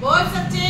Bolsa, tio!